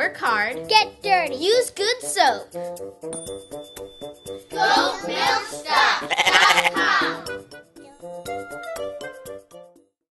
Work hard. Get dirty. Use good soap.